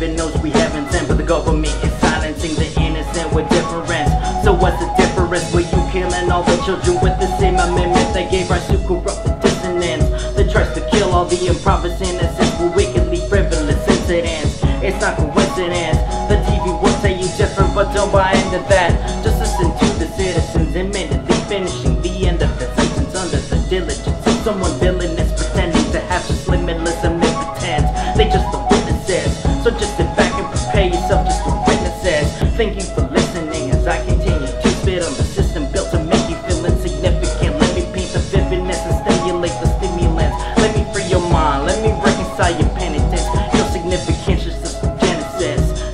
heaven knows we haven't sent, but the government is silencing the innocent with difference. So what's the difference? Were you killing all the children with the same amendment that gave rise to corrupted dissonance? That tries to kill all the improvised innocents for wickedly frivolous incidents. It's not coincidence. The TV will say you different, but don't buy into that. Just listen to the citizens immediately finishing the end of the sentence under the diligence of someone villainous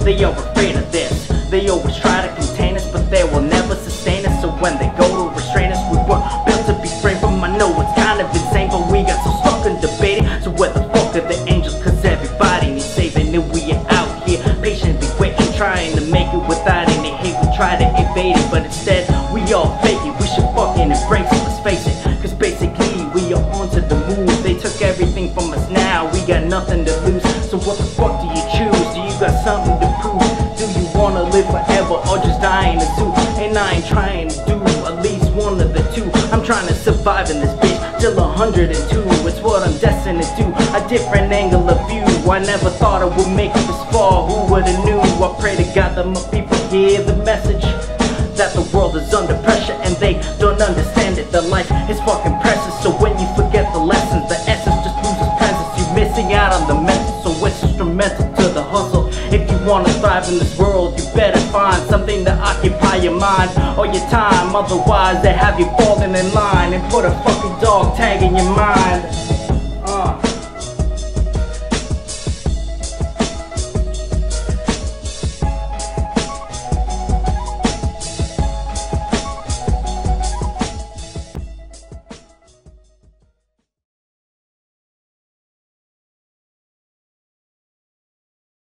They are afraid of this. They always try to contain us, but they will never sustain us. So when they go to restrain us, we were built to be framed from. I know it's kind of insane, but we got so stuck in debating. So where the fuck are the angels? Cause everybody needs saving, and we are out here patiently waiting, trying to make it without any hate. We try to evade it, but instead we all fake it. We should fucking embrace it. Let's face it, cause basically we are onto the move. They took everything from us now. We got nothing to lose. What the fuck do you choose? Do you got something to prove? Do you wanna live forever or just die in a zoo? And I ain't trying to do at least one of the two. I'm trying to survive in this bitch till 102. It's what I'm destined to do. A different angle of view. I never thought I would make it this far. Who would've knew? I pray to God that my people hear the message. That the world is under pressure and they don't understand it. The life is fucking precious. So when you forget the lessons, the essence just loses presence. You're missing out on the message. Instrumental to the hustle. If you wanna thrive in this world, you better find something to occupy your mind or your time. Otherwise, they have you falling in line and put a fucking dog tag in your mind.